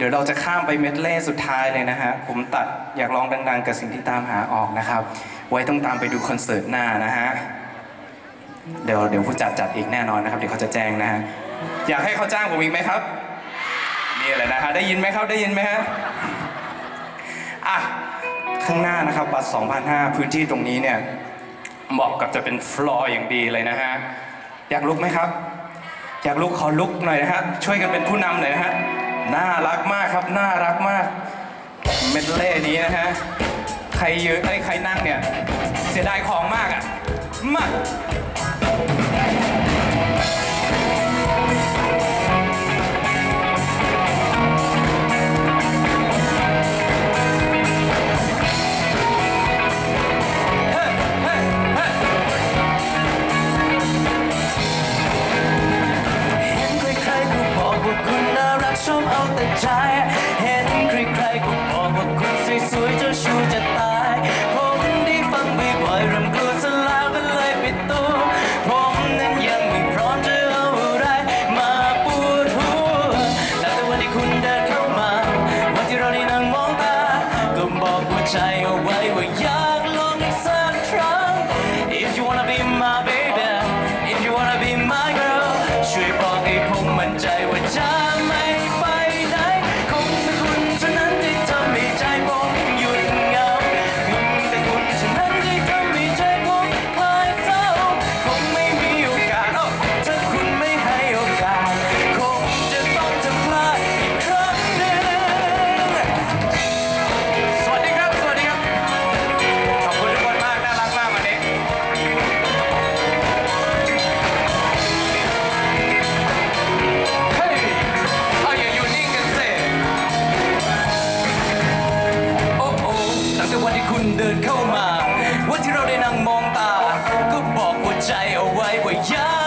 เดี๋ยวเราจะข้ามไปเมดเล่สุดท้ายเลยนะฮะ ผมตัดอยากลองดัง ๆ กับสิ่งที่ตามหาออกนะครับ ไว้ต้องตามไปดูคอนเสิร์ตหน้านะฮะ เดี๋ยวเดี๋ยวผู้จัดจัดอีกแน่นอนนะครับ เดี๋ยวเขาจะแจ้งนะฮะ อยากให้เขาจ้างผมอีกไหมครับนี่แหละนะฮะ ได้ยินไหมครับ ได้ยินไหมฮะ อะ ข้างหน้านะครับบัตร2005พื้นที่ตรงนี้เนี่ยเหมาะกับจะเป็นฟลอร์อย่างดีเลยนะฮะ อยากลุกไหมครับ อยากลุกขอลุกหน่อยนะฮะ ช่วยกันเป็นผู้นำหน่อยนะฮะ น่ารักมากครับ น่ารักมาก เมดเล่นี้นะฮะ ใครเยอะไอ้ใครนั่งเนี่ย เสียดายของมากอะ มา คุณเดินเข้ามา ว่าที่เราได้นั่งมองตา ก็บอกหัวใจเอาไว้ว่าย่า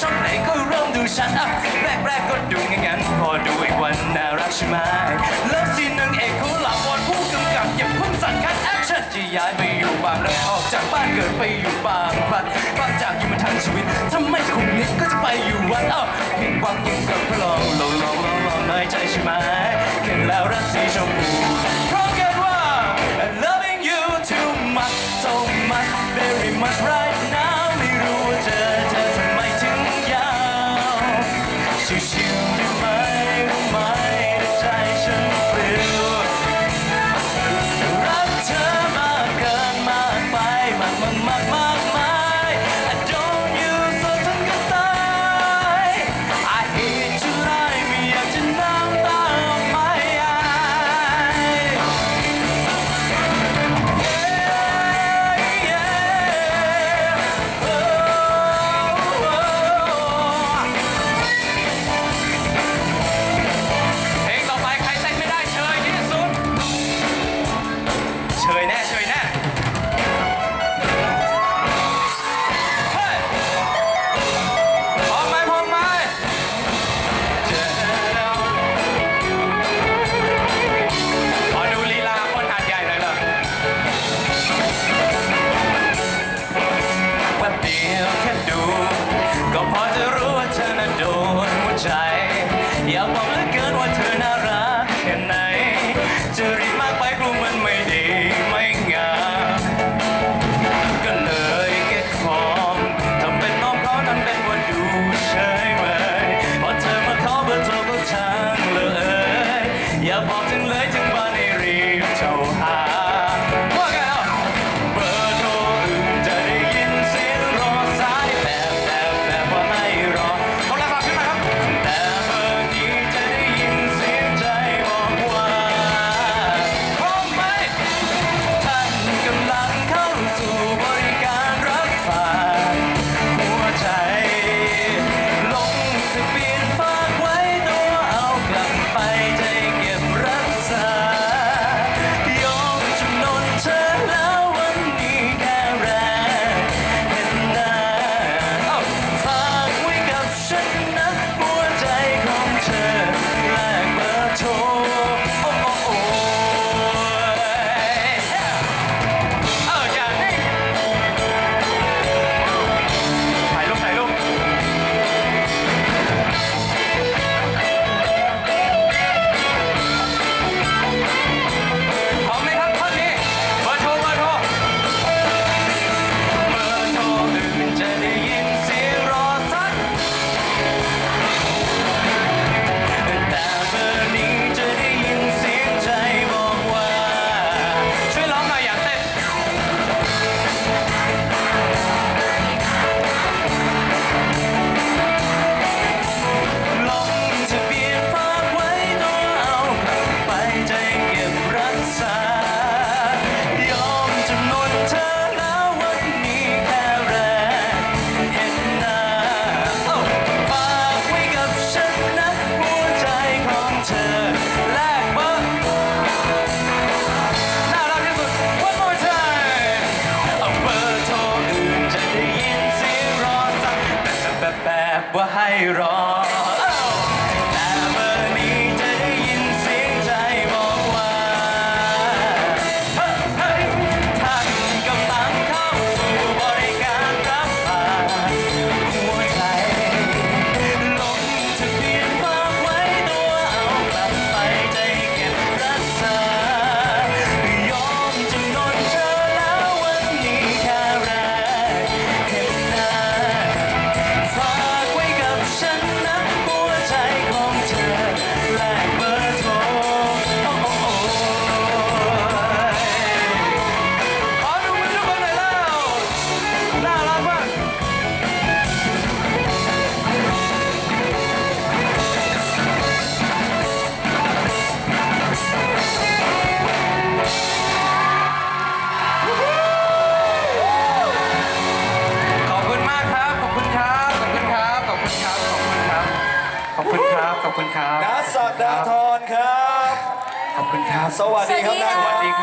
ช่องไหนก็เริ่มดูชัดอะแรกๆก็ดูงั้นๆพอดูอีกวันน่ารักใช่ไหมเลิฟซีนนางเอกเขาหลับบอลผู้กำกับอย่าเพิ่งสั่งคัดแอคชั่นจะย้ายไปอยู่บางแล้วออกจากบ้านเกิดไปอยู่บางพลัดบางจากอยู่มาทั้งชีวิตถ้าไม่คงนิดก็จะไปอยู่วัดเอ้าผิดหวังยังกับพลองลองลองลองลองน้อยใจใช่ไหมเห็นแล้วรักสีชมพูเพราะเกิดว่า I'm loving you too much so much very much right อยากบอกเหลือเกินว่าเธอน่ารักแค่ไหน จะรีบมากไปกลัวมันไม่ดีไม่งามก็เลยเก็บฟอร์มทำเป็นน้องเขาทำเป็นว่าดูเฉยเมพอเธอมาขอเบอร์โทรก็ช่างเลย อย่าบอกจังเลยจึง 稣啊，弟兄啊，弟兄。